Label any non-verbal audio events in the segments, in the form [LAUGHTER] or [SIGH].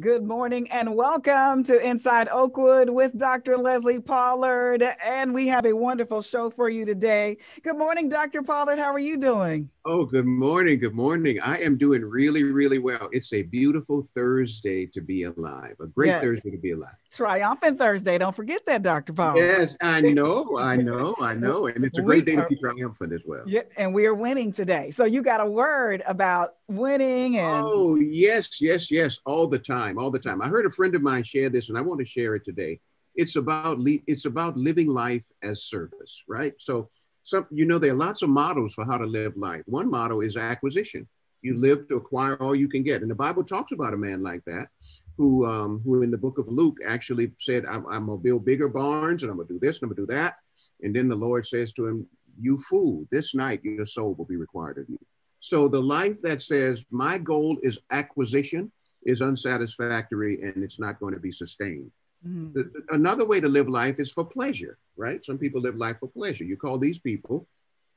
Good morning and welcome to Inside Oakwood with Dr. Leslie Pollard. And we have a wonderful show for you today. Good morning, Dr. Pollard. How are you doing? Oh, good morning. Good morning. I am doing really, really well. It's a beautiful Thursday to be alive, a great yes. Thursday to be alive. Triumphant Thursday. Don't forget that, Dr. Pollard. Yes, I [LAUGHS] know. I know. I know. And it's a great day to be triumphant as well. Yeah, and we are winning today. So you got a word about winning and. Oh, yes, yes, yes. All the time time, all the time. I heard a friend of mine share this, and I want to share it today. It's about it's about living life as service, right? So, some you know there are lots of models for how to live life. One model is acquisition. You live to acquire all you can get, and the Bible talks about a man like that, who um, who in the book of Luke actually said, "I'm, I'm gonna build bigger barns, and I'm gonna do this, and I'm gonna do that." And then the Lord says to him, "You fool! This night your soul will be required of you." So the life that says, "My goal is acquisition," is unsatisfactory and it's not going to be sustained. Mm. The, another way to live life is for pleasure, right? Some people live life for pleasure. You call these people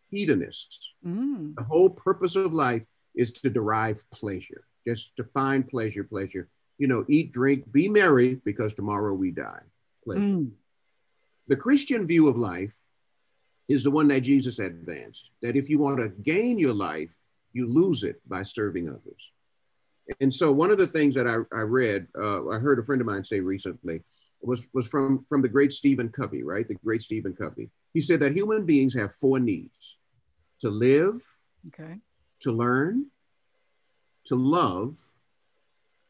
hedonists. Mm. The whole purpose of life is to derive pleasure, just to find pleasure, pleasure. You know, eat, drink, be merry because tomorrow we die. Pleasure. Mm. The Christian view of life is the one that Jesus advanced that if you want to gain your life, you lose it by serving others. And so one of the things that I, I read, uh, I heard a friend of mine say recently, was, was from, from the great Stephen Covey, right? The great Stephen Covey. He said that human beings have four needs to live, okay. to learn, to love,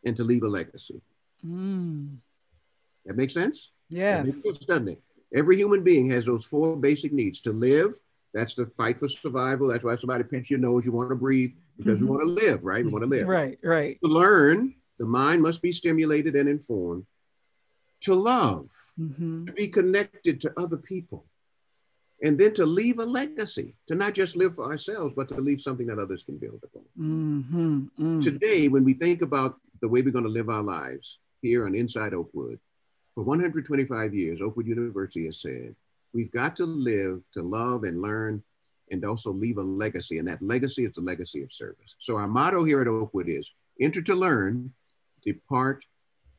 and to leave a legacy. Mm. That makes sense? Yes. Makes sense, doesn't it? Every human being has those four basic needs to live. That's the fight for survival. That's why somebody pinch your nose. You want to breathe because mm-hmm. we want to live, right? We want to live. Right, right. To learn, the mind must be stimulated and informed. To love, mm-hmm. to be connected to other people. And then to leave a legacy, to not just live for ourselves, but to leave something that others can build upon. Mm-hmm. Mm. Today, when we think about the way we're going to live our lives here on Inside Oakwood, for 125 years, Oakwood University has said, we've got to live to love and learn and also leave a legacy. And that legacy is a legacy of service. So our motto here at Oakwood is enter to learn, depart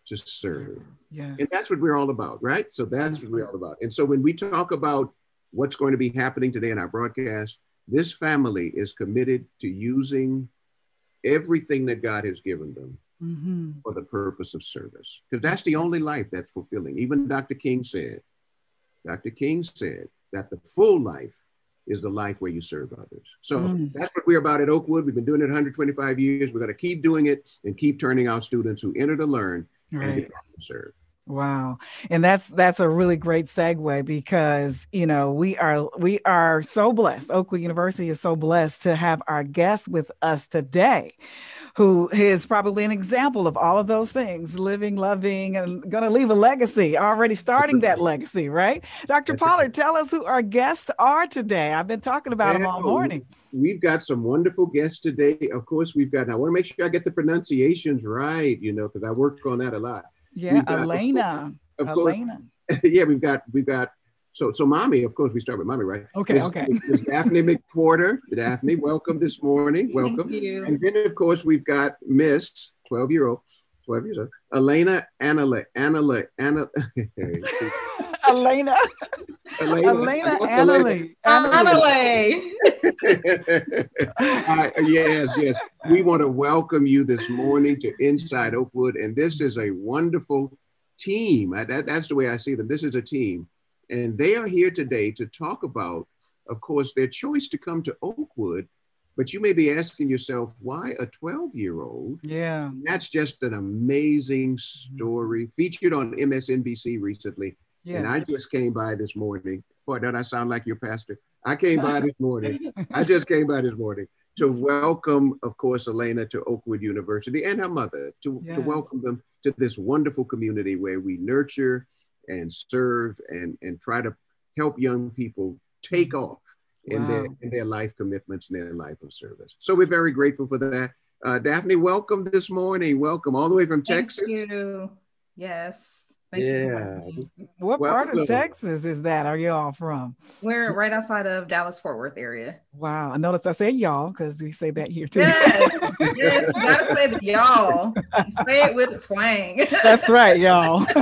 to serve. Yes. And that's what we're all about, right? So that's what we're all about. And so when we talk about what's going to be happening today in our broadcast, this family is committed to using everything that God has given them mm-hmm. for the purpose of service. Because that's the only life that's fulfilling. Even Dr. King said, Dr. King said that the full life is the life where you serve others. So mm. that's what we're about at Oakwood. We've been doing it 125 years. We're going to keep doing it and keep turning out students who enter to learn right. and. Wow. And that's that's a really great segue because, you know, we are we are so blessed. Oakwood University is so blessed to have our guest with us today who is probably an example of all of those things, living, loving, and going to leave a legacy, already starting that legacy, right? Dr. Pollard, tell us who our guests are today. I've been talking about them all morning. We've got some wonderful guests today. Of course, we've got, I want to make sure I get the pronunciations right, you know, because I work on that a lot. Yeah, got, Alena. Of course, Alena. [LAUGHS] yeah, we've got, we've got so, so mommy, of course, we start with mommy, right? Okay, Ms. okay. Ms. Daphne [LAUGHS] McQuarter. Daphne, welcome this morning. Welcome. Thank you. And then, of course, we've got Miss 12 year old, 12 years old, Alena Anale, Anale, Anale. [LAUGHS] Alena. Alena. Alena Anale. Anale. [LAUGHS] uh, yes, yes. We want to welcome you this morning to Inside Oakwood. And this is a wonderful team. That, that's the way I see them. This is a team and they are here today to talk about, of course, their choice to come to Oakwood. But you may be asking yourself, why a 12 year old? Yeah. That's just an amazing story featured on MSNBC recently. Yes. And I just came by this morning. Boy, don't I sound like your pastor? I came by this morning. I just came by this morning to [LAUGHS] welcome, of course, Alena to Oakwood University and her mother, to, yes. to welcome them to this wonderful community where we nurture and serve and, and try to help young people take off in, wow. their, in their life commitments and their life of service. So we're very grateful for that. Uh, Daphne, welcome this morning. Welcome all the way from Thank Texas. you. Yes. Thank yeah. You. What well, part of Texas is that? Are y'all from? We're right outside of Dallas Fort Worth area. Wow. I noticed I said y'all because we say that here too. Yes, [LAUGHS] yes you gotta say the y'all. say it with a twang. That's right, y'all. [LAUGHS]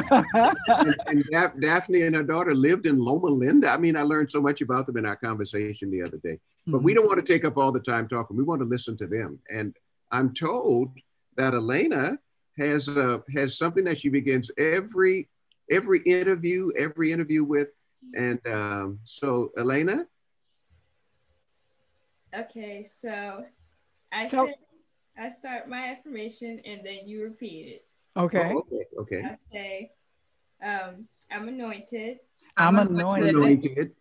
and, and Daphne and her daughter lived in Loma Linda. I mean, I learned so much about them in our conversation the other day. But mm-hmm. we don't want to take up all the time talking. We want to listen to them. And I'm told that Alena has uh, has something that she begins every every interview every interview with. And um, so alena? Okay so i Tell- say i start my affirmation and then you repeat it. Okay. Oh, okay okay. I say um, i'm anointed. I'm, anointed. anointed.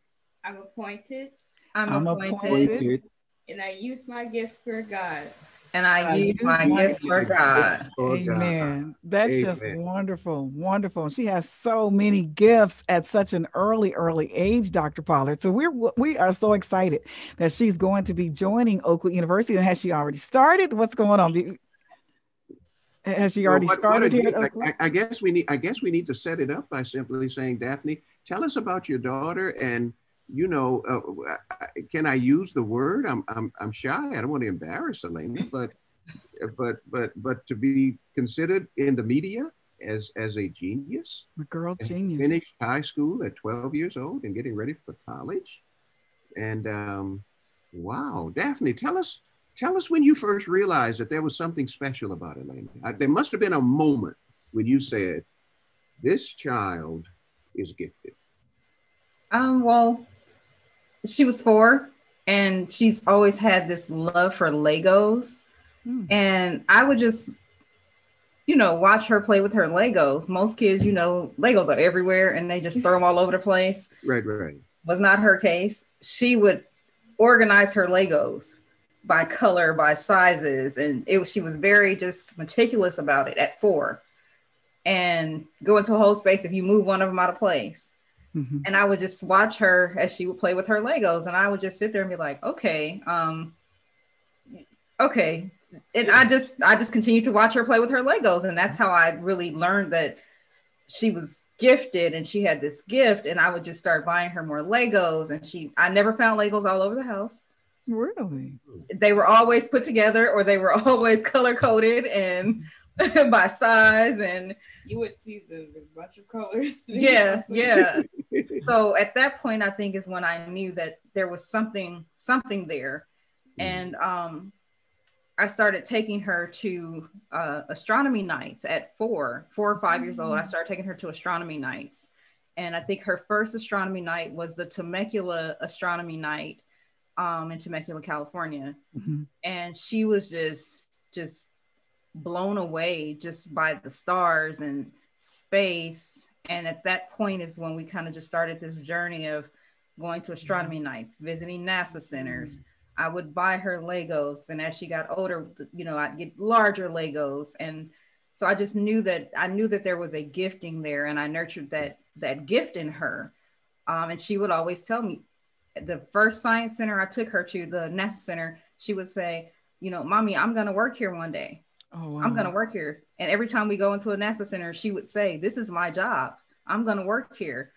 I'm appointed. I'm, I'm appointed. appointed. And i use my gifts for god and I, use my gifts for oh, God. Amen. That's Amen. just wonderful, wonderful. She has so many gifts at such an early, early age, Dr. Pollard. So we're we are so excited that she's going to be joining Oakwood University. And has she already started? What's going on? Has she already well, what, started what here? I, I guess we need. I guess we need to set it up by simply saying, Daphne, tell us about your daughter and you know, uh, can I use the word? I'm, I'm, I'm shy. I don't want to embarrass Alena, [LAUGHS] but, but, but, but to be considered in the media as, as a genius, a girl genius, finished high school at 12 years old and getting ready for college. And um, wow, Daphne, tell us, tell us when you first realized that there was something special about Alena. I, there must have been a moment when you said, "This child is gifted." Um, well, she was four and she's always had this love for Legos. Mm. And I would just, you know, watch her play with her Legos. Most kids, you know, Legos are everywhere and they just throw them all over the place. Right, right. Was not her case. She would organize her Legos by color, by sizes, and it she was very just meticulous about it at four. And go into a whole space if you move one of them out of place. Mm-hmm. And I would just watch her as she would play with her Legos. And I would just sit there and be like, okay, um, okay. And I just I just continued to watch her play with her Legos. And that's how I really learned that she was gifted and she had this gift. And I would just start buying her more Legos. And she I never found Legos all over the house. Really? They were always put together or they were [LAUGHS] always color coded and [LAUGHS] by size and you would see the, the bunch of colors. [LAUGHS] yeah, yeah. [LAUGHS] so at that point, I think is when I knew that there was something something there, mm. and um, I started taking her to uh, astronomy nights at four, four or five mm years old. I mm. started taking her to astronomy nights, and I think her first astronomy night was the Temecula astronomy night um, in Temecula, California, mm-hmm. and she was just just blown away just by the stars and space. And at that point is when we kind of just started this journey of going to astronomy mm-hmm. nights, visiting NASA centers. I would buy her Legos. And as she got older, you know, I'd get larger Legos. And so I just knew that I knew that there was a gifting there and I nurtured that that gift in her. Um, and she would always tell me the first science center I took her to, the NASA center, she would say, you know, mommy, I'm going to work here one day. Oh, wow. I'm going to work here. And every time we go into a NASA center, she would say, This is my job. I'm going to work here.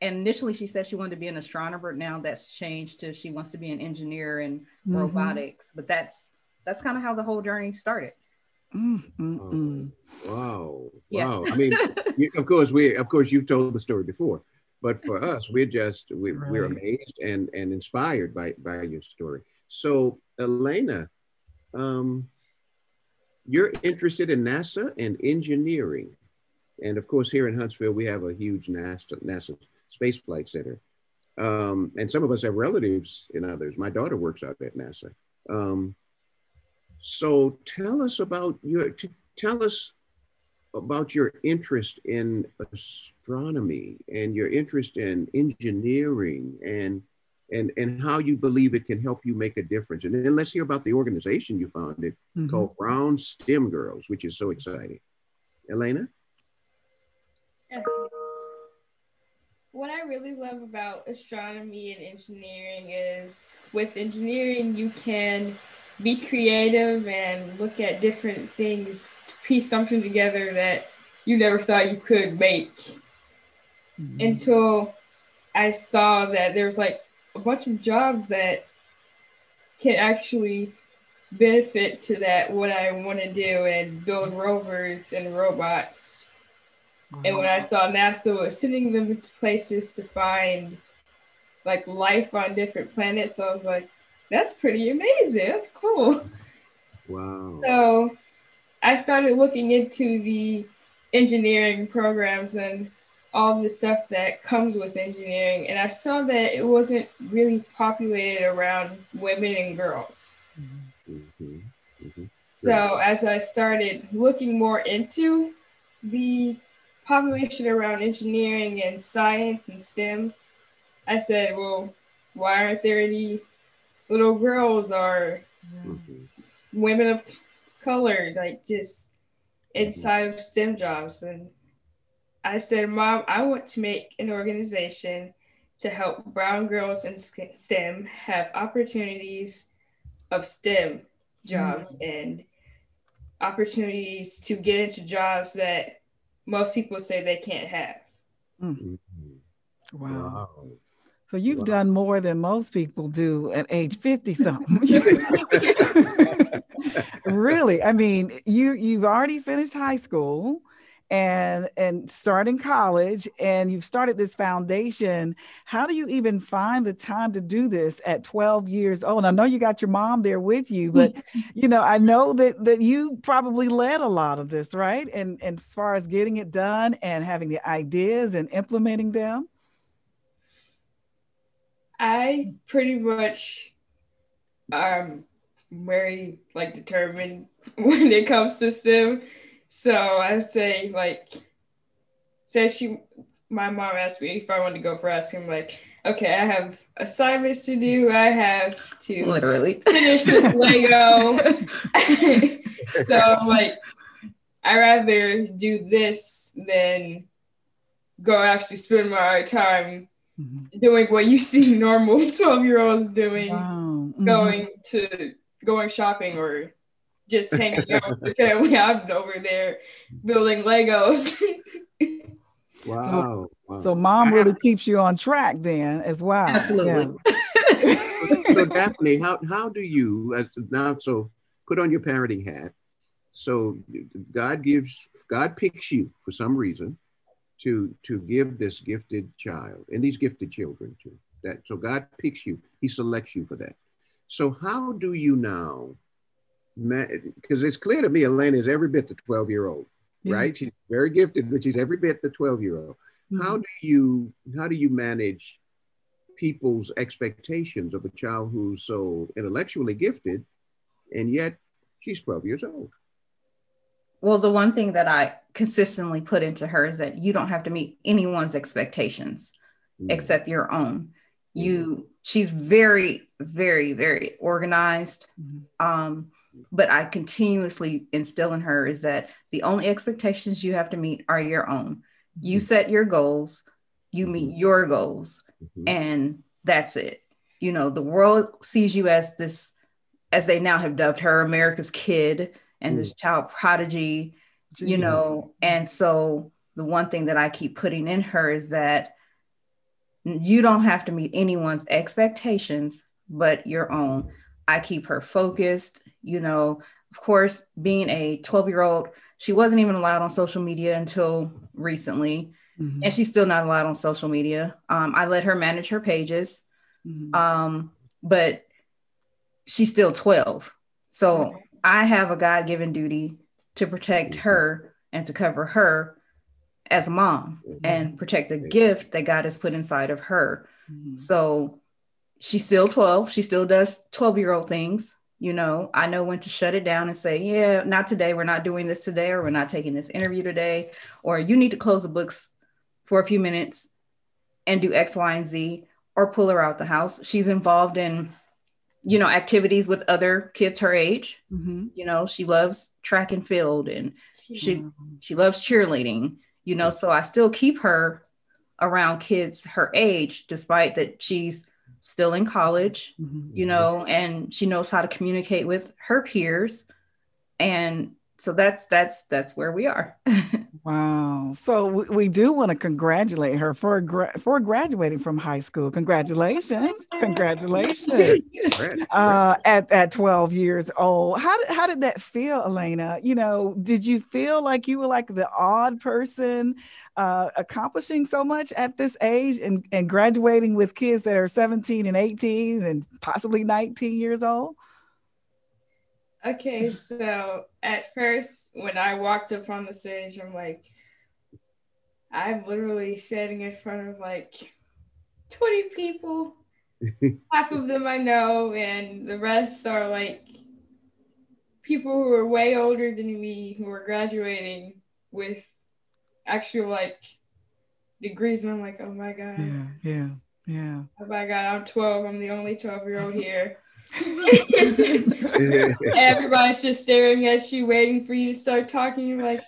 And initially, she said she wanted to be an astronomer. Now that's changed to she wants to be an engineer in mm-hmm. robotics. But that's that's kind of how the whole journey started. Oh, wow! Yeah. Wow! I mean, [LAUGHS] of course, we of course you've told the story before, but for us, we're just we, right. we're amazed and and inspired by by your story. So, Alena, um, you're interested in NASA and engineering. And of course, here in Huntsville, we have a huge NASA, NASA Space Flight Center. Um, and some of us have relatives in others. My daughter works out at NASA. Um, so tell us about your, tell us about your interest in astronomy and your interest in engineering and and and how you believe it can help you make a difference. And then let's hear about the organization you founded mm-hmm. called Brown STEM Girls, which is so exciting. Alena? What I really love about astronomy and engineering is with engineering, you can be creative and look at different things, piece something together that you never thought you could make mm-hmm. until I saw that there's like a bunch of jobs that can actually benefit to that what I want to do and build rovers and robots. And when I saw NASA was sending them to places to find like life on different planets, so I was like, that's pretty amazing. That's cool. Wow. So I started looking into the engineering programs and all the stuff that comes with engineering. And I saw that it wasn't really populated around women and girls. Mm-hmm. Mm-hmm. So as I started looking more into the population around engineering and science and STEM, I said, well, why aren't there any little girls or mm-hmm. women of color, like just inside of STEM jobs? And I said, Mom, I want to make an organization to help brown girls in STEM have opportunities of STEM jobs mm-hmm. and opportunities to get into jobs that most people say they can't have. Mm-hmm. Wow. wow. So you've wow. done more than most people do at age 50 [LAUGHS] something. [LAUGHS] really? I mean, you you've already finished high school and and starting college and you've started this foundation how do you even find the time to do this at 12 years old? And i know you got your mom there with you but [LAUGHS] you know i know that that you probably led a lot of this right? And and as far as getting it done and having the ideas and implementing them? I pretty much um very like determined [LAUGHS] when it comes to STEM so I say like, say if she, my mom asked me if I wanted to go for ice cream, like, okay, I have assignments to do. I have to literally finish this Lego. [LAUGHS] so I'm like, I rather do this than go actually spend my time mm-hmm. doing what you see normal [LAUGHS] 12 year olds doing, wow. mm-hmm. going to going shopping or just hanging out [LAUGHS] with the family. I'm over there building Legos. [LAUGHS] wow. So, wow. so mom really keeps you on track then as well. Absolutely. Yeah. so Daphne, how, how do you as now so put on your parenting hat? So God gives God picks you for some reason to to give this gifted child and these gifted children to That so God picks you, He selects you for that. So how do you now because it's clear to me Alena is every bit the 12 year old, yeah. right? She's very gifted, but she's every bit the 12 year old. Mm-hmm. How do you how do you manage people's expectations of a child who's so intellectually gifted and yet she's 12 years old? Well, the one thing that I consistently put into her is that you don't have to meet anyone's expectations mm-hmm. except your own. You mm-hmm. she's very, very, very organized. Mm-hmm. Um, but I continuously instill in her is that the only expectations you have to meet are your own. You mm-hmm. set your goals, you meet mm-hmm. your goals, mm-hmm. and that's it. You know, the world sees you as this, as they now have dubbed her, America's kid and this child prodigy, you know. And so the one thing that I keep putting in her is that you don't have to meet anyone's expectations but your own. I keep her focused. You know, of course, being a 12 year old, she wasn't even allowed on social media until recently. Mm-hmm. And she's still not allowed on social media. Um, I let her manage her pages, mm-hmm. um, but she's still 12. So okay. I have a God given duty to protect her and to cover her as a mom mm-hmm. and protect the gift that God has put inside of her. Mm-hmm. So she's still 12. She still does 12 year old things. You know, I know when to shut it down and say, yeah, not today. We're not doing this today, or we're not taking this interview today, or you need to close the books for a few minutes and do X, Y, and Z, or pull her out the house. She's involved in, you know, activities with other kids her age. Mm-hmm. You know, she loves track and field and she she loves cheerleading, you know, so I still keep her around kids her age, despite that she's still in college, mm-hmm. you know, and she knows how to communicate with her peers. And so that's that's that's where we are. [LAUGHS] wow. So we, we do want to congratulate her for gra- for graduating from high school. Congratulations. [LAUGHS] Congratulations. uh, at at 12 years old. How did how did that feel, Alena? You know, did you feel like you were like the odd person uh, accomplishing so much at this age and, and graduating with kids that are 17 and 18 and possibly 19 years old? Okay, [LAUGHS] so at first, when I walked up on the stage, I'm like, I'm literally standing in front of like 20 people. [LAUGHS] Half of them I know, and the rest are like people who are way older than me who are graduating with actual like degrees. And I'm like, oh my God. Yeah, yeah, yeah. Oh my God, I'm 12. I'm the only 12 year old here. [LAUGHS] [LAUGHS] Everybody's just staring at you, waiting for you to start talking. You're like,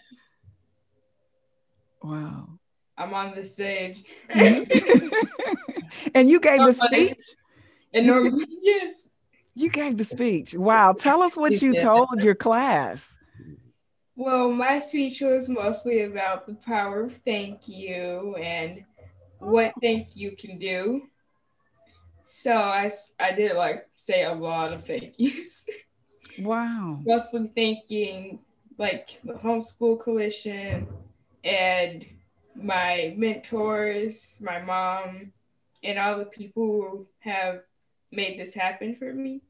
wow. I'm on the stage. [LAUGHS] and you gave the speech? And normally, yes. You gave the speech. Wow. Tell us what you told your class. Well, my speech was mostly about the power of thank you and what thank you can do. So I, I did like say a lot of thank yous. Wow. [LAUGHS] Mostly thanking like the homeschool coalition and my mentors, my mom, and all the people who have made this happen for me.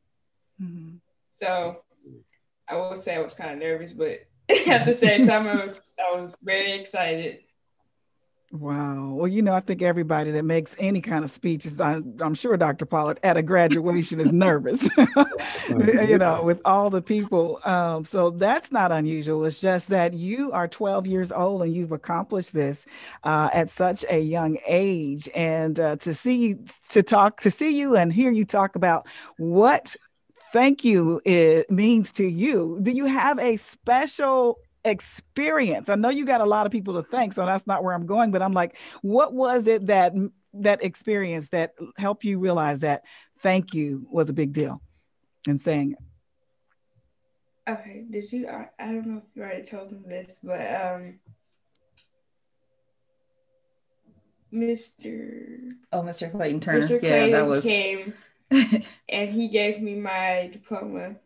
Mm-hmm. So I would say I was kind of nervous, but [LAUGHS] at the same time, I was, I was very excited. Wow. Well, you know, I think everybody that makes any kind of speeches, I, am sure Dr. Pollard at a graduation is nervous, [LAUGHS] you know, with all the people. Um, so that's not unusual. It's just that you are 12 years old and you've accomplished this uh, at such a young age. And uh, to see you, to talk, to see you and hear you talk about what thank you it means to you. Do you have a special experience? I know you got a lot of people to thank, so that's not where I'm going, but I'm like, what was it that that experience that helped you realize that thank you was a big deal and saying it? Okay, did you I, I don't know if you already told them this, but um Mr. Oh, Mr. Clayton Turner. Mr. Clayton yeah, that was came [LAUGHS] and he gave me my diploma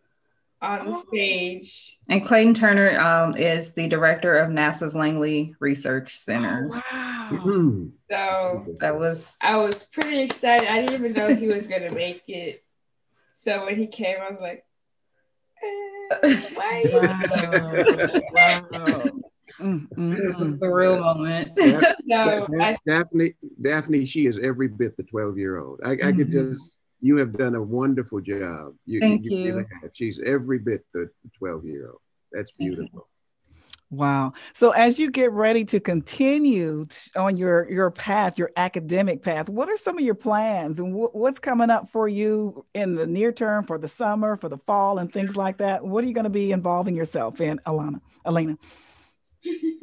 on the oh. stage. And Clayton Turner um, is the director of NASA's Langley Research Center. Oh, wow. Mm-hmm. So that was I was pretty excited. I didn't even know he was gonna make it. So when he came, I was like, eh, why? wow. wow. Mm, the real moment. no, [LAUGHS] Daphne, Daphne, she is every bit the 12 year old. I, I mm-hmm. could just you have done a wonderful job. You, Thank you. you. Really She's every bit the 12 year old. That's beautiful. Wow. So as you get ready to continue on your your path, your academic path, what are some of your plans and what's coming up for you in the near term for the summer, for the fall and things like that? What are you going to be involving yourself in, Alana, Alena? [LAUGHS]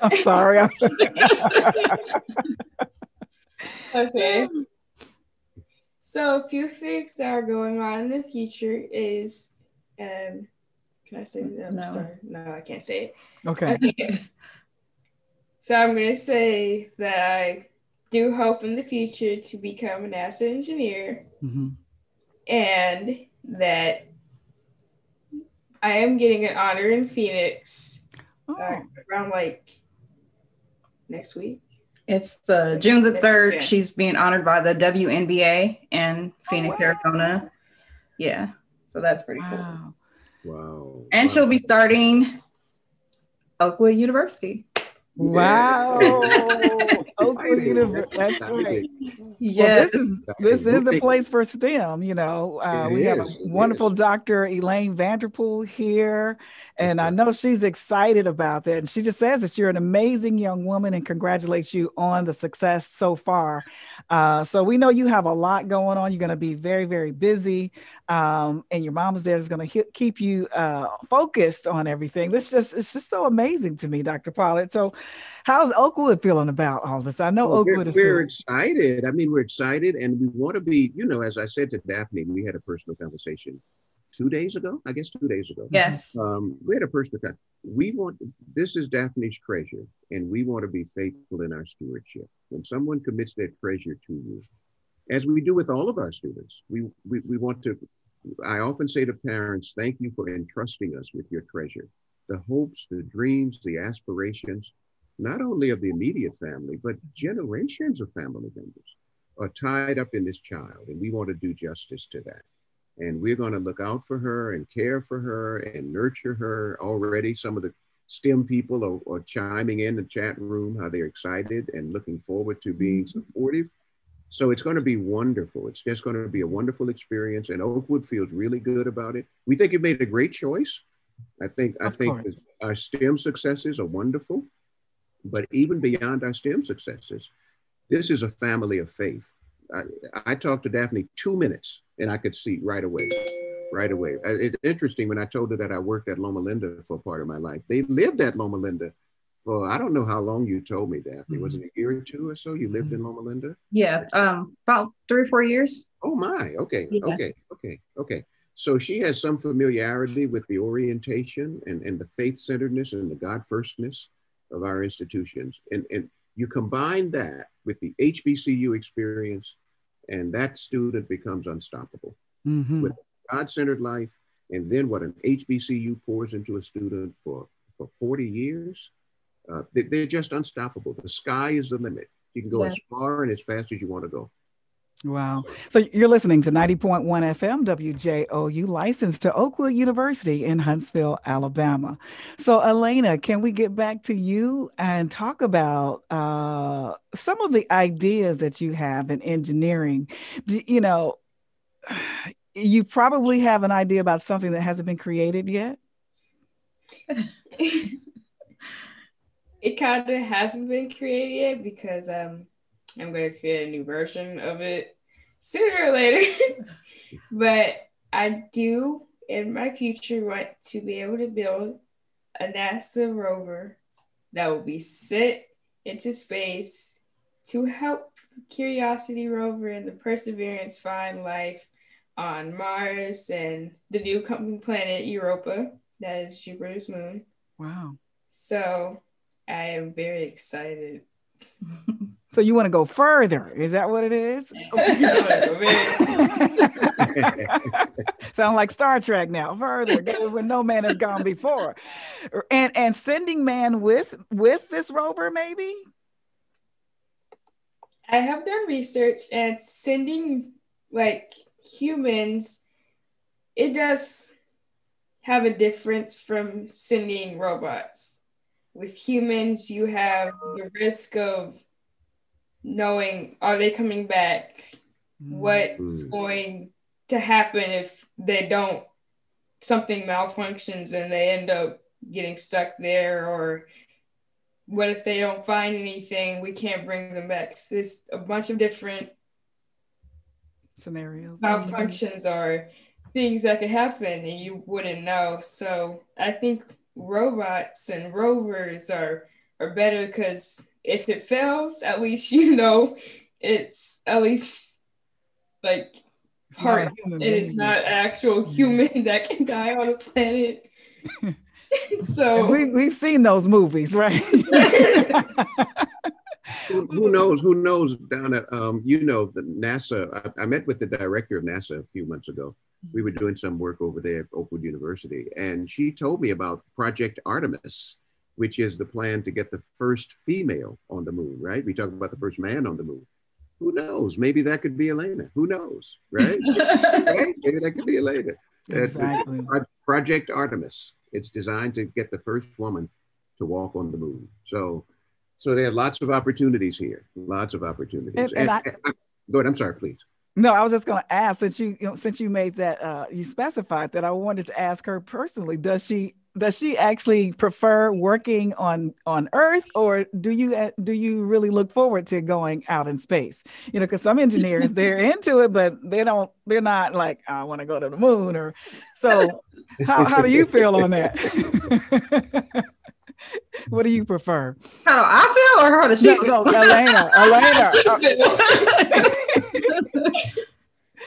I'm sorry. [LAUGHS] [LAUGHS] okay. So a few things that are going on in the future is, um, can I say that? I'm no. sorry. No, I can't say it. Okay. [LAUGHS] so I'm going to say that I do hope in the future to become a NASA engineer mm-hmm. and that I am getting an honor in Phoenix oh. uh, around like next week. It's the June the third. She's being honored by the WNBA in Phoenix, oh, wow. Arizona. Yeah, so that's pretty wow. cool. Wow. And wow. she'll be starting Oakwood University. Wow. [LAUGHS] Oakwood University. That's right. Yes. Well, this is this is the place for STEM. You know, uh, we is. have a wonderful Dr. Elaine Vanterpool here, and I know she's excited about that. And she just says that you're an amazing young woman and congratulates you on the success so far. Uh, so we know you have a lot going on. You're going to be very, very busy, um, and your mom's there is going to keep you uh, focused on everything. This just it's just so amazing to me, Dr. Pollard. So How's Oakwood feeling about all this? I know well, Oakwood we're, is. We're excited. I mean, we're excited, and we want to be. You know, as I said to Daphne, we had a personal conversation two days ago, I guess two days ago. Yes. Um, we had a personal. that we want, this is Daphne's treasure, and we want to be faithful in our stewardship. When someone commits their treasure to you, as we do with all of our students, we, we, we want to, I often say to parents, thank you for entrusting us with your treasure. The hopes, the dreams, the aspirations, not only of the immediate family, but generations of family members are tied up in this child, and we want to do justice to that. And we're going to look out for her and care for her and nurture her. Already, some of the STEM people are, are chiming in the chat room how they're excited and looking forward to being mm-hmm. supportive. So it's going to be wonderful. It's just going to be a wonderful experience, and Oakwood feels really good about it. We think it made a great choice. I think of I think our STEM successes are wonderful, but even beyond our STEM successes, this is a family of faith. I, I talked to Daphne two minutes and I could see right away, right away. It's interesting when I told her that I worked at Loma Linda for part of my life. They lived at Loma Linda for I don't know how long you told me, Daphne. Mm-hmm. Was it a year or two or so you lived in Loma Linda? Yeah, um, about three or four years. Oh my, okay, yeah. okay, okay, okay. So she has some familiarity with the orientation and, and the faith centeredness and the God firstness of our institutions. And, and you combine that with the HBCU experience, and that student becomes unstoppable mm-hmm. with God centered life. And then what an HBCU pours into a student for, for 40 years, uh, they, are just unstoppable. The sky is the limit. You can go yeah. as far and as fast as you want to go. Wow. So you're listening to 90.1 FM WJOU, licensed to Oakwood University in Huntsville, Alabama. So, Alena, can we get back to you and talk about uh, some of the ideas that you have in engineering? Do, you know, [SIGHS] you probably have an idea about something that hasn't been created yet. [LAUGHS] it kind of hasn't been created yet because um, I'm going to create a new version of it sooner or later. [LAUGHS] but I do in my future want to be able to build a NASA rover that will be sent into space to help the Curiosity rover and the Perseverance find life on Mars and the new coming planet Europa, that is Jupiter's moon. Wow. So I am very excited. [LAUGHS] So you want to go further? Is that what it is? [LAUGHS] Sound like Star Trek now. Further, where no man has gone before, and and sending man with with this rover, maybe. I have done research and sending like humans. It does have a difference from sending robots. With humans, you have the risk of knowing are they coming back? What's mm. going to happen if they don't? Something malfunctions and they end up getting stuck there, or what if they don't find anything? We can't bring them back. So there's a bunch of different scenarios. Malfunctions are things that could happen and you wouldn't know. So I think robots and rovers are are better because if it fails, at least you know it's at least like part. It is not actual human [LAUGHS] that can die on a planet. [LAUGHS] so we we've seen those movies, right? who, who, knows? Who knows? Down at um, you know, the NASA. I, I, met with the director of NASA a few months ago. We were doing some work over there at Oakwood University, and she told me about Project Artemis which is the plan to get the first female on the moon, right? We talk about the first man on the moon. Who knows? Maybe that could be Alena. Who knows, right? [LAUGHS] right? Maybe that could be Alena. Exactly. Project Artemis. It's designed to get the first woman to walk on the moon. So, so there are lots of opportunities here. Lots of opportunities. And, and, and I, I, go ahead. I'm sorry, please. No, I was just going to ask since you, you know, since you made that uh, you specified that I wanted to ask her personally. Does she does she actually prefer working on on Earth, or do you uh, do you really look forward to going out in space? You know, because some engineers [LAUGHS] they're into it, but they don't. They're not like I want to go to the moon, or so. how how do you feel on that? [LAUGHS] what do you prefer? How do I feel, or how does she no, feel? No, Alena, Alena. [LAUGHS]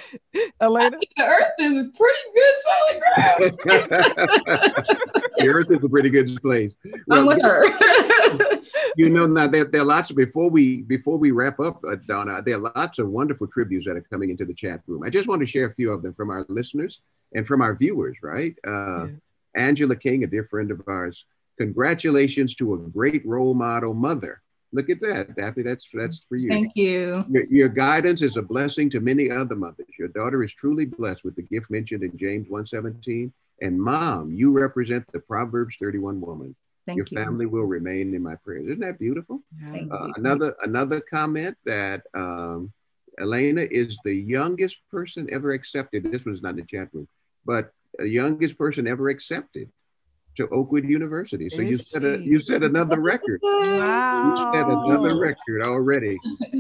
[LAUGHS] Alena. the earth is a pretty good solid ground. [LAUGHS] the earth is a pretty good place. I'm with her. [LAUGHS] you know, now there, there are lots of before we before we wrap up, uh, Donna. There are lots of wonderful tributes that are coming into the chat room. I just want to share a few of them from our listeners and from our viewers. Right, uh, yeah. Angela King, a dear friend of ours. Congratulations to a great role model mother. Look at that, Daphne. That's that's for you. Thank you. Your, your, guidance is a blessing to many other mothers. Your daughter is truly blessed with the gift mentioned in James 1:17. And mom, you represent the Proverbs 31 woman. Thank your you. family will remain in my prayers. Isn't that beautiful? Uh, another another comment that um, Alena is the youngest person ever accepted. This was not in the chat room, but the youngest person ever accepted to Oakwood University. So you set a you set another record. Wow. You set another record already.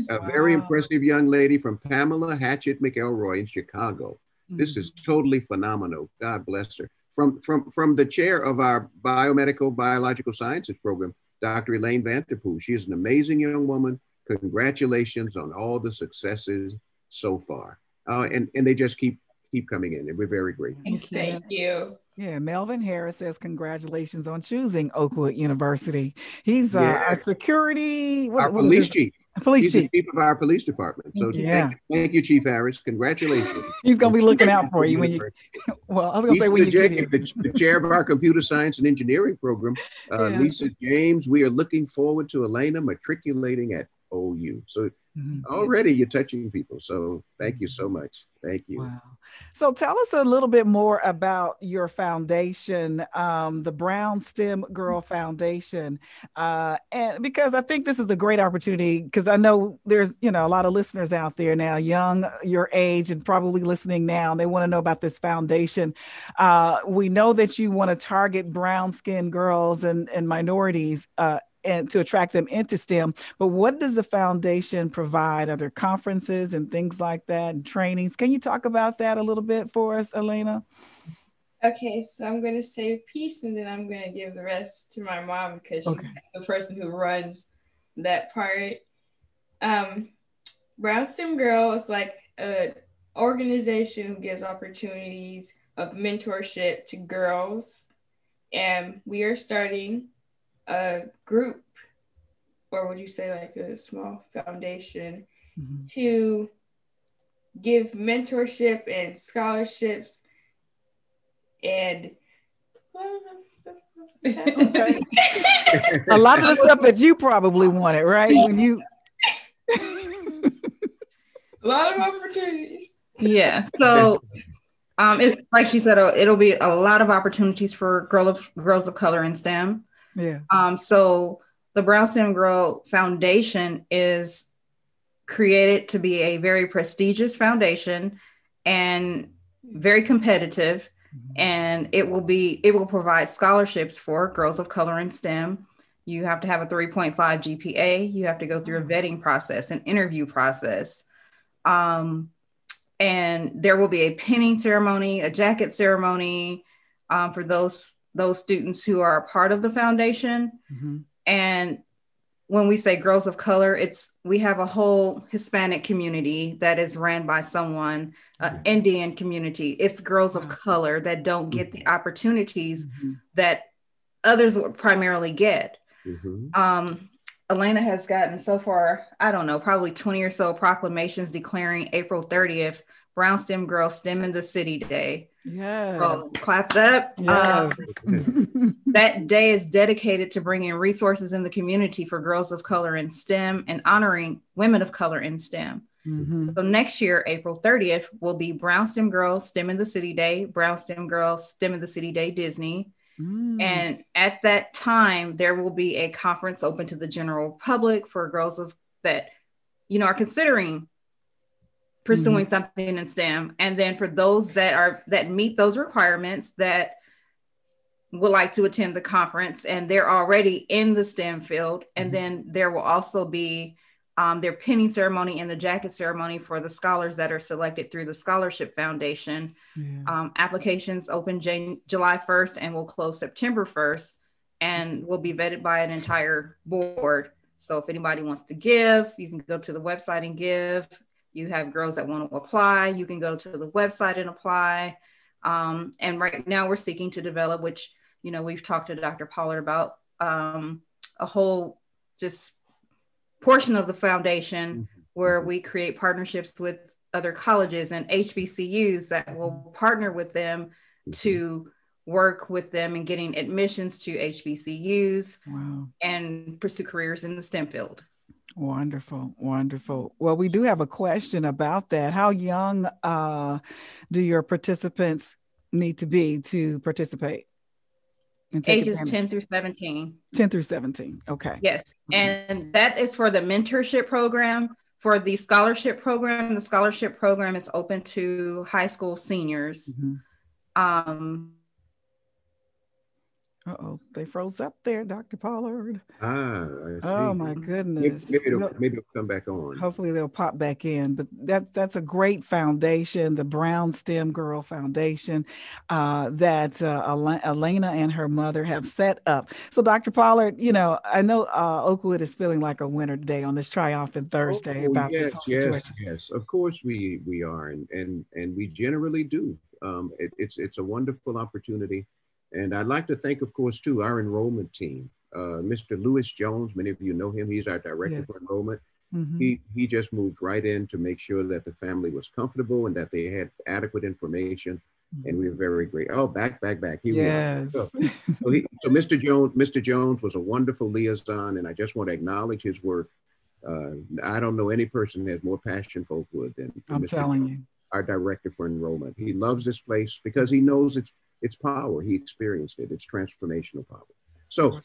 A wow. very impressive young lady from Pamela Hatchett McElroy in Chicago. Mm-hmm. This is mm-hmm. totally phenomenal. God bless her. From from from the chair of our biomedical biological sciences program, Dr. Elaine Vanterpool. She is an amazing young woman. Congratulations on all the successes so far. Uh, and and they just keep keep coming in, and we're very grateful. Thank you. Thank you. Yeah, Melvin Harris says congratulations on choosing Oakwood University. He's uh, our security, what, our what police chief. Police He's chief. chief of our police department. So yeah. thank, thank, you, Chief Harris. Congratulations. He's gonna be looking out for you when you. [LAUGHS] [LAUGHS] Well, I was gonna Lisa say when you get here. The, the, chair of our computer science and engineering program, uh, yeah. Lisa James. We are looking forward to Alena matriculating at OU. So Mm-hmm. Already you're touching people. So thank you so much. Thank you. Wow. So tell us a little bit more about your foundation, um, the Brown STEM Girl Foundation. Uh, and because I think this is a great opportunity, because I know there's, you know, a lot of listeners out there now, young, your age, and probably listening now, and they want to know about this foundation. Uh, we know that you want to target brown skinned girls and, and minorities uh, and to attract them into STEM. But what does the foundation provide? Are there conferences and things like that and trainings? Can you talk about that a little bit for us, Alena? Okay, so I'm going to say a piece and then I'm going to give the rest to my mom because she's okay. the person who runs that part. Um, Brown STEM Girl is like an organization who gives opportunities of mentorship to girls. And we are starting a group, or would you say like a small foundation, mm-hmm. to give mentorship and scholarships and a lot of the stuff that you probably wanted, right? When you a lot of opportunities. Yeah. So um, it's like she said, it'll be a lot of opportunities for girl of girls of color in STEM. Yeah. Um, so the Brown STEM Girl Foundation is created to be a very prestigious foundation and very competitive. Mm-hmm. And it will be, it will provide scholarships for girls of color in STEM. You have to have a 3.5 GPA. You have to go through a vetting process, an interview process. Um, and there will be a pinning ceremony, a jacket ceremony um, for those those students who are a part of the foundation. Mm-hmm. And when we say girls of color, it's we have a whole Hispanic community that is ran by someone, uh, Indian community. It's girls of color that don't get the opportunities mm-hmm. that others would primarily get. Mm-hmm. Um, Alena has gotten so far, I don't know, probably 20 or so proclamations declaring April 30th Brown STEM Girl STEM in the City Day. Yeah. So clap that. Yes. Um, [LAUGHS] that day is dedicated to bringing resources in the community for girls of color in STEM and honoring women of color in STEM. Mm-hmm. So next year, April 30th, will be Brown STEM Girls STEM in the City Day, Brown STEM Girls STEM in the City Day Disney. Mm. And at that time, there will be a conference open to the general public for girls of that, you know, are considering pursuing mm-hmm. something in STEM. And then for those that are that meet those requirements that would like to attend the conference and they're already in the STEM field. And mm-hmm. then there will also be um, their pinning ceremony and the jacket ceremony for the scholars that are selected through the Scholarship Foundation. Yeah. Um, applications open Jan- July 1st and will close September 1st and will be vetted by an entire board. So if anybody wants to give, you can go to the website and give you have girls that want to apply, you can go to the website and apply. Um, and right now we're seeking to develop, which, you know, we've talked to Dr. Pollard about um, a whole just portion of the foundation mm-hmm. where we create partnerships with other colleges and HBCUs that will partner with them mm-hmm. to work with them in getting admissions to HBCUs wow. and pursue careers in the STEM field. Wonderful, wonderful. Well, we do have a question about that. How young uh, do your participants need to be to participate? Ages advantage? 10 through 17. 10 through 17. Okay. Yes. Mm-hmm. And that is for the mentorship program. For the scholarship program, the scholarship program is open to high school seniors. Mm-hmm. Um, oh, they froze up there, Dr. Pollard. Ah, oh my goodness. Maybe, maybe, it'll, maybe it'll come back on. Hopefully they'll pop back in. But that that's a great foundation, the Brown STEM Girl Foundation, uh, that uh, Alena and her mother have set up. So, Dr. Pollard, you know, I know uh, Oakwood is feeling like a winner today on this triumphant Thursday oh, about yes, this whole yes, situation. Yes, of course we we are, and and and we generally do. Um, it, it's it's a wonderful opportunity and I'd like to thank, of course, too, our enrollment team. Uh, Mr. Lewis Jones, many of you know him. He's our director yes. for enrollment. Mm-hmm. He, he just moved right in to make sure that the family was comfortable and that they had adequate information. Mm-hmm. And we were very great. Oh, back, back, back. Here yes. So, so, he, so, Mr. Jones, Mr. Jones was a wonderful liaison, and I just want to acknowledge his work. Uh, I don't know any person that has more passion for Oakwood than I'm Mr. telling Jones, you, our director for enrollment. He loves this place because he knows it's its power. He experienced it. It's transformational power. So,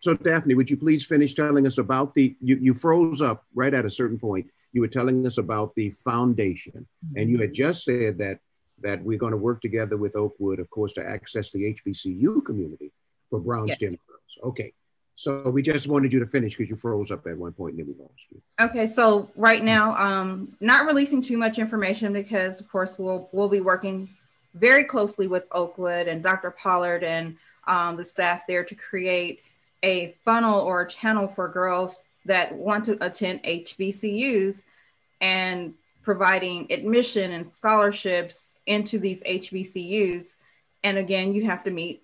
so Daphne, would you please finish telling us about the? You, you froze up right at a certain point. You were telling us about the foundation, and you had just said that that we're going to work together with Oakwood, of course, to access the HBCU community for Brown yes. Firms. Okay. So we just wanted you to finish because you froze up at one point and then we lost you. Okay, so right now, um, not releasing too much information because, of course, we'll we'll be working very closely with Oakwood and Dr. Pollard and um, the staff there to create a funnel or a channel for girls that want to attend HBCUs and providing admission and scholarships into these HBCUs. And again, you have to meet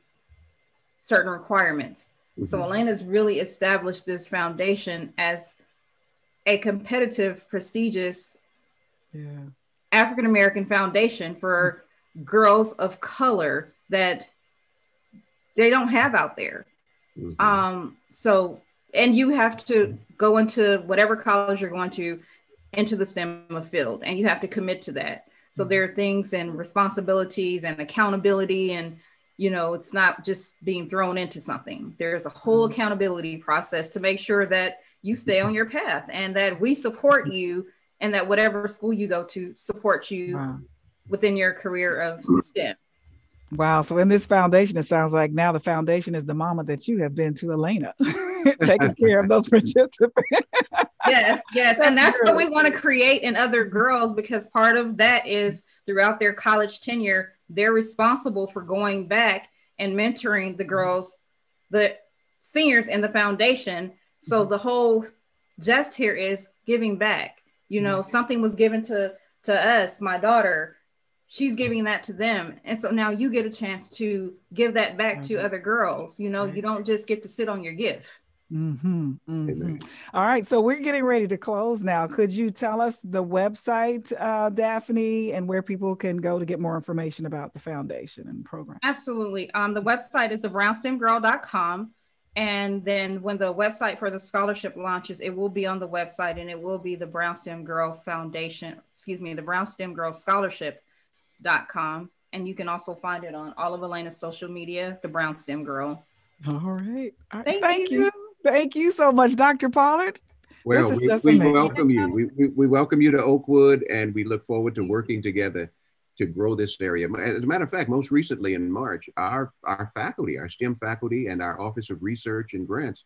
certain requirements. Mm-hmm. So Alena's really established this foundation as a competitive, prestigious yeah. African American foundation for girls of color that they don't have out there. Mm-hmm. Um, so, and you have to go into whatever college you're going to into the STEM field, and you have to commit to that. So mm-hmm. there are things and responsibilities and accountability, and you know, it's not just being thrown into something. There's a whole mm-hmm. accountability process to make sure that you stay on your path and that we support you and that whatever school you go to supports you wow within your career of STEM. Wow. So in this foundation, it sounds like now the foundation is the mama that you have been to Alena, [LAUGHS] taking [LAUGHS] care of those participants. [LAUGHS] yes, yes. and that's what we want to create in other girls because part of that is throughout their college tenure, they're responsible for going back and mentoring the girls, the seniors in the foundation. So mm-hmm. the whole gist here is giving back. You know, mm-hmm. something was given to to us, my daughter, she's giving that to them. And so now you get a chance to give that back mm-hmm. to other girls. You know right. you don't just get to sit on your gift. Mm-hmm, mm-hmm. All right so we're getting ready to close now. Could you tell us the website uh, daphne and where people can go to get more information about the foundation and program? Absolutely. Um, the website is thebrownSTEMgirl.com and then when the website for the scholarship launches, it will be on the website and it will be the Brown STEM Girl Foundation, excuse me, the Brown STEM Girl Scholarship com, and you can also find it on all of Alena's social media, The Brown STEM Girl. All right. All right. Thank, Thank you. you. Thank you so much, Dr. Pollard. Well, we, we welcome you. We, we, we, welcome you to Oakwood, and we look forward to working together to grow this area. As a matter of fact, most recently in March, our, our faculty, our STEM faculty, and our Office of Research and Grants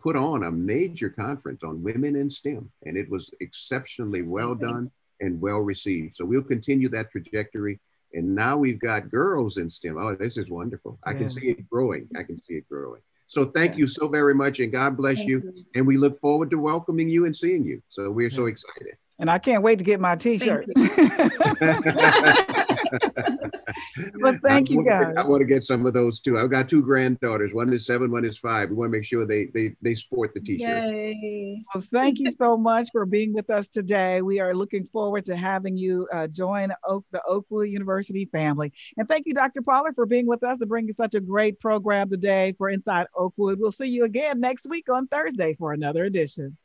put on a major conference on women in STEM, and it was exceptionally well done and well received. So we'll continue that trajectory. And now we've got girls in STEM. Oh, this is wonderful. I can see it growing. I can see it growing. So thank yeah. you so very much and God bless you. you. And we look forward to welcoming you and seeing you. So we're yeah. so excited. And I can't wait to get my t-shirt. [LAUGHS] [LAUGHS] but thank you guys. I want to get some of those too. I've got two granddaughters. One is seven, one is five. We want to make sure they they they sport the t-shirt. Yay. Well, thank you so much for being with us today. We are looking forward to having you uh, join Oak, the Oakwood University family. And thank you, Dr. Pollard, for being with us and bringing such a great program today for Inside Oakwood. We'll see you again next week on Thursday for another edition.